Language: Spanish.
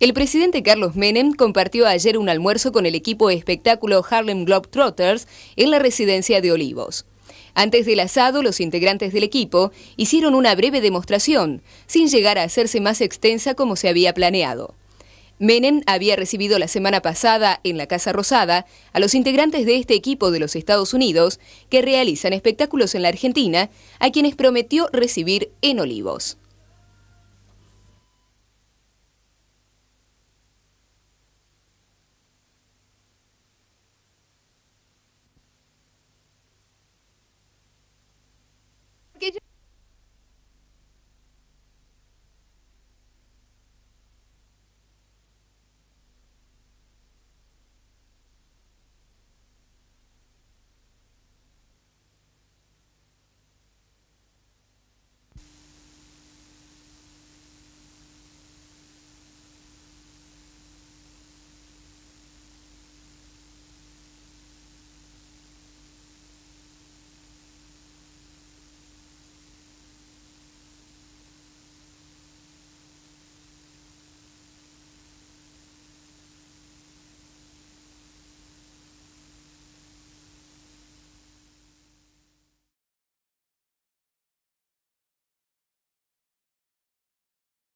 El presidente Carlos Menem compartió ayer un almuerzo con el equipo de espectáculo Harlem Globetrotters en la residencia de Olivos. Antes del asado, los integrantes del equipo hicieron una breve demostración, sin llegar a hacerse más extensa como se había planeado. Menem había recibido la semana pasada en la Casa Rosada a los integrantes de este equipo de los Estados Unidos que realizan espectáculos en la Argentina, a quienes prometió recibir en Olivos.